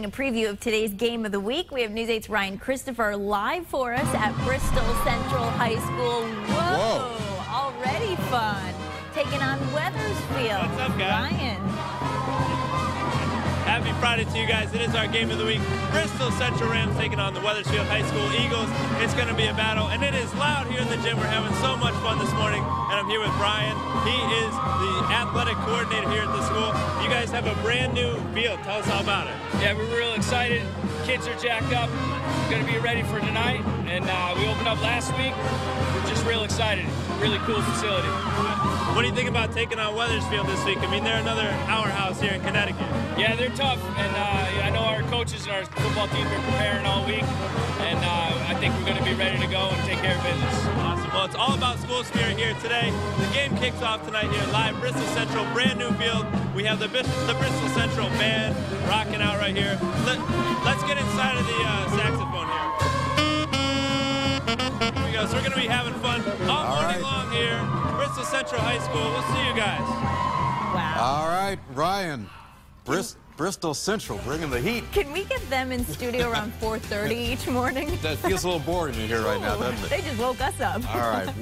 A preview of today's game of the week. We have News 8's Ryan Christopher live for us at Bristol Central High School. Whoa, Whoa. already fun. Taking on Wethersfield. What's up, guys? Ryan. Happy Friday to you guys. It is our game of the week. Bristol Central Rams taking on the Wethersfield High School Eagles. It's going to be a battle, and it is loud here in the gym. We're having so much fun this morning, and I'm here with Brian. He is the athletic coordinator here at the school. You guys have a brand new field. Tell us all about it. Yeah, we're real excited. Kids are jacked up. Going to be ready for tonight. And uh, we opened up last week. We're just real excited. Really cool facility. What do you think about taking on Wethersfield this week? I mean, they're another powerhouse here in Connecticut. Yeah, they're tough. And uh, I know our coaches and our football team are preparing all week. And uh, I think we're going to be ready to go and take care of business. Awesome. Well, it's all about school spirit here today. The game kicks off tonight here live, Bristol Central, brand new field. We have the, the Bristol Central band rocking out right here. Let, let's get inside of the uh, saxophone here. Here we go. So we're going to be having fun all All morning right. long here. Bristol Central High School. We'll see you guys. Wow. All right, Ryan. Bris- Bristol Central bringing the heat. Can we get them in studio around 4.30 each morning? That feels a little boring in here right now, doesn't it? They just woke us up. All right.